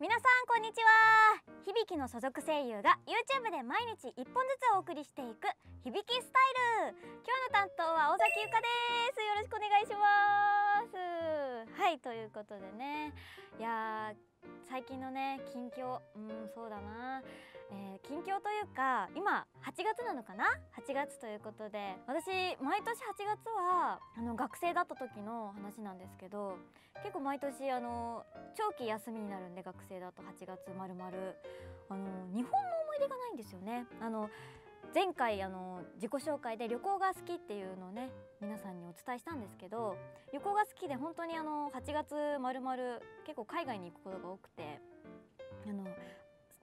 皆さんこんにちは。響きの所属声優が YouTube で毎日1本ずつお送りしていく響きスタイル。今日の担当は尾崎ゆかです。よろしくお願いします。はいということでね。いや最近のね近況。うんそうだな。えー、近況というか今8月なのかな？8月ということで私毎年8月はあの学生だった時の話なんですけど結構毎年あの長期休みになるんで学生だと8月まるまるあの日本の思い出がないんですよね。あの前回あの自己紹介で旅行が好きっていうのをね皆さんにお伝えしたんですけど旅行が好きで本当にあの8月まるまる結構海外に行くことが多くて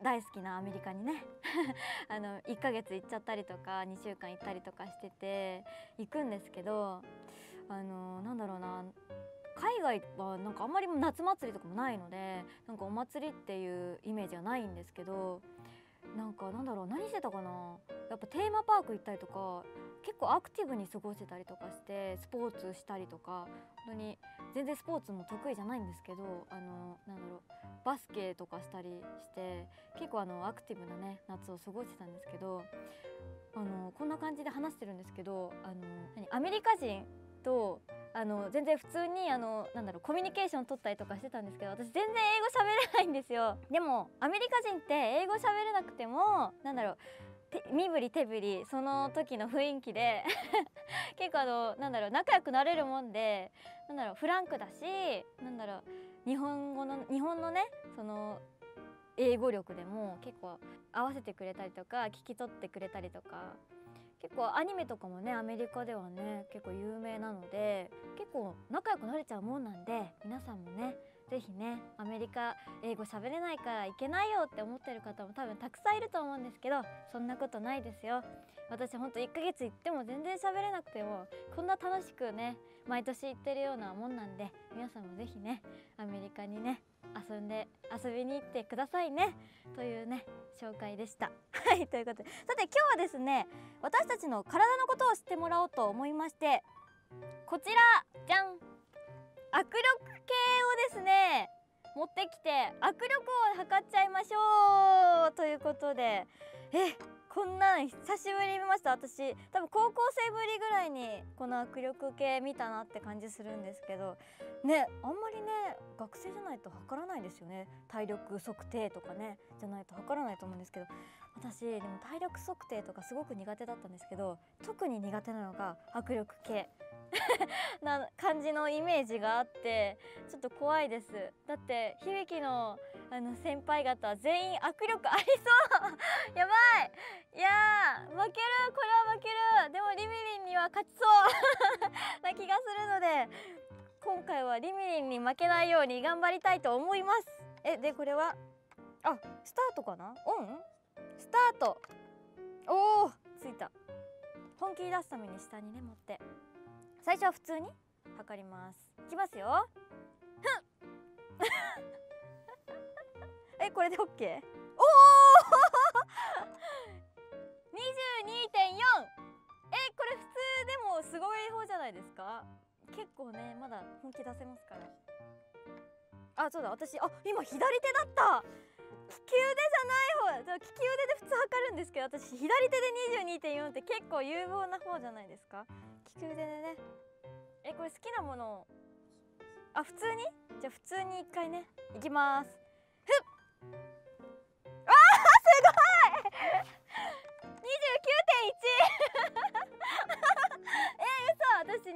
大好きなアメリカにね。あの1ヶ月行っちゃったりとか2週間行ったりとかしてて行くんですけどあのなんだろうな海外はなんかあんまり夏祭りとかもないのでなんかお祭りっていうイメージはないんですけどなんかなんだろう何してたかな？やっぱテーマパーク行ったりとか結構アクティブに過ごせたりとかしてスポーツしたりとか本当に全然スポーツも得意じゃないんですけどあのなんだろうバスケとかしたりして結構あのアクティブなね夏を過ごしてたんですけどあのこんな感じで話してるんですけどあの何？アメリカ人とあの全然普通にあのなんだろうコミュニケーション取ったりとかしてたんですけど私全然英語喋れないんですよ。でもアメリカ人って英語喋れなくてもなんだろう身振り手振りその時の雰囲気で 結構あのなんだろう仲良くなれるもんでなんだろうフランクだしなんだろう日本語の日本のねその英語力でも結構合わせてくれたりとか聞き取ってくれたりとか結構アニメとかもねアメリカではね結構有名なので結構仲良くなれちゃうもんなんで皆さんもね是非ねアメリカ英語喋れないから行けないよって思ってる方も多分たくさんいると思うんですけどそんなことないですよ。私ほんと1ヶ月行っても全然喋れなくてもこんな楽しくね毎年行ってるようなもんなんで皆さんも是非ねアメリカにね遊んで遊びに行ってくださいね。というね紹介でした。はいということで。さて今日はですね私たちの体のことを知ってもらおうと思いましてこちらじゃん。握力計をですね持ってきて握力を測っちゃいましょう。ということで。えこんなん久しぶりに見ました。私多分高校生ぶりぐらいにこの握力計見たなって感じするんですけどねあんまりね学生じゃないと測らないですよね。体力測定とかねじゃないと測らないと思うんですけど。私でも体力測定とかすごく苦手だったんですけど特に苦手なのが握力計 な感じのイメージがあってちょっと怖いです。だって響のあの先輩方全員握力ありそう。やばいいや負けるこれは負けるでもリミリンには勝ちそう。な気がするので今回はリミリンに負けないように頑張りたいと思います。えでこれは？あスタートかな？オンスタート。おおついた。本気出すために下にね持って。最初は普通に？測ります。いきますよ。ふん えこれで OK? おおもすごい方じゃないですか？結構ねまだ本気出せますから。あそうだ私あ今左手だった！利き腕じゃない方利き腕で普通測るんですけど私左手で22.4って結構有望な方じゃないですか？利き腕でね。えこれ好きなものあ普通に？じゃあ普通に一回ねいきます。ふっ！あーすごい！29.1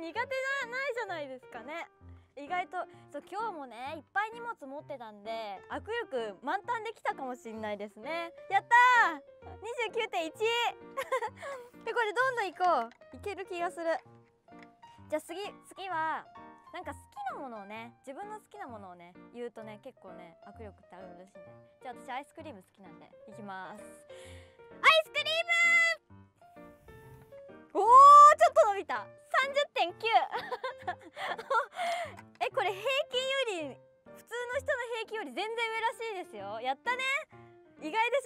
苦手じゃないじゃないですかね。意外とそう今日もねいっぱい荷物持ってたんで握力満タンできたかもしれないですね。やったー！29.1で これどんどん行こう。いける気がする。じゃあ次次はなんか好きなものをね自分の好きなものをね言うとね結構ね握力ってあるらしいんでじゃあ私アイスクリーム好きなんでいきます。アイスクリーム！おー！ちょっと伸びた30.9 えこれ平均より普通の人の平均より全然上らしいですよ。やったね。意外でし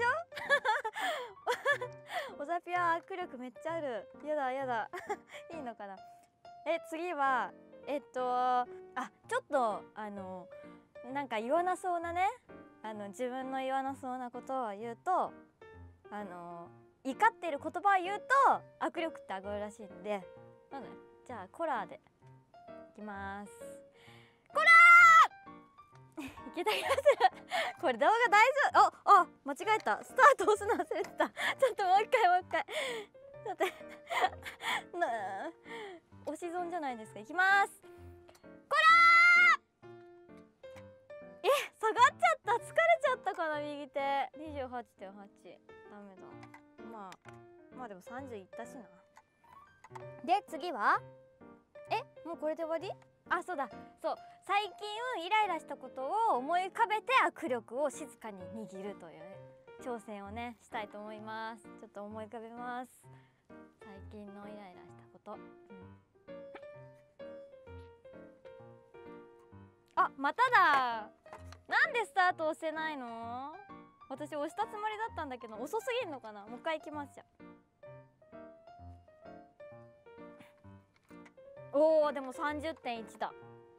ょ？おザピア握力めっちゃある。やだやだ。いいのかな？え次はえっとあちょっとあのなんか言わなそうなね。あの自分の言わなそうなことを言うとあの怒っている言葉を言うと握力って上がるらしいんでなんじゃあコラーでいきます。コラー！いけた気がする。これ動画大丈夫？ああ間違えた。スタート押すの忘れてた。ちょっともう一回もう一回。ちょっと待って。な押し損じゃないですか。いきます。コラー！え下がっちゃった。疲れちゃったかな右手。28.8ダメだ。まあまあでも30いったしな。で次は？えもうこれで終わり？あそうだ。そう。最近イライラしたことを思い浮かべて握力を静かに握るという挑戦をねしたいと思います。ちょっと思い浮かべます。最近のイライラしたこと、うん、あまただ。なんでスタート押せないの？私押したつもりだったんだけど遅すぎんのかな？もう一回行きますじゃおーでも30.1だ。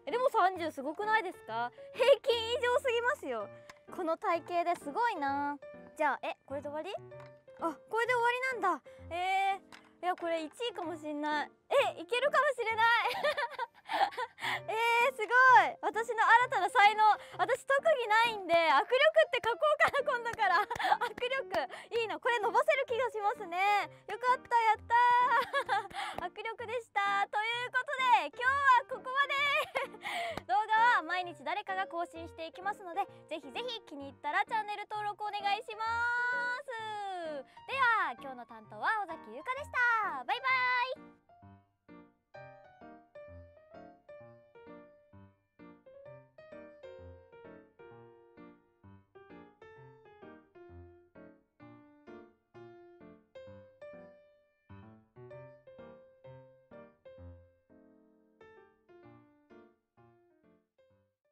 えでも30すごくないですか？平均以上すぎますよ。この体型ですごいな。じゃあえこれで終わり？あこれで終わりなんだ。えー、いやこれ1位かもしんない。えいけるかもしれない。えー、すごい。私の新たな才能私特技ないんで握力って書こうかな今度から。握力。いいの。これ伸ばせる気がしますね。よかったやった 握力でした。ということで今日はここまで。動画は毎日誰かが更新していきますのでぜひぜひ気に入ったらチャンネル登録お願いします。では今日の担当は尾崎優香でした。バイバイ。